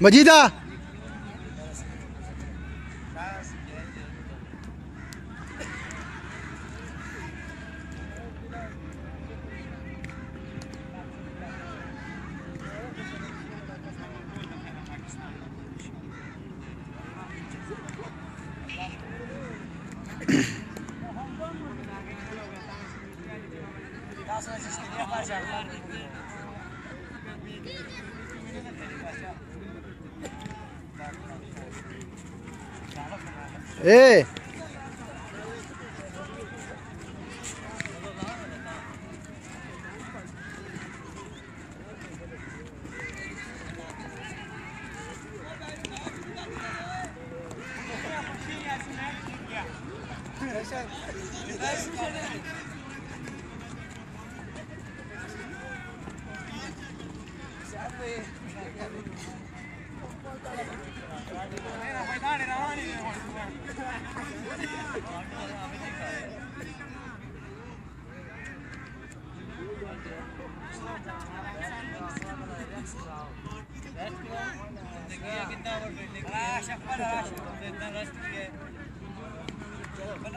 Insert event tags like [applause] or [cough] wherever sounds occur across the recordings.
Majida. Gracias. [clears throat] [clears throat] [clears throat] 예. Thank you.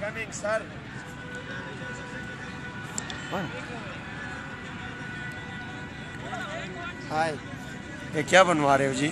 Coming, sir. हाय ये क्या बनवा रहे हो जी?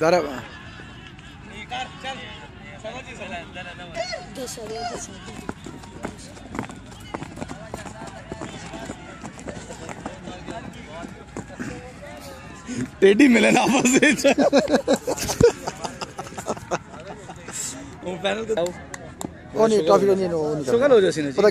जरा टेडी मिले ना आपस में वो पैनल ओ नहीं टॉफी नहीं नो शुगर हो जैसी पता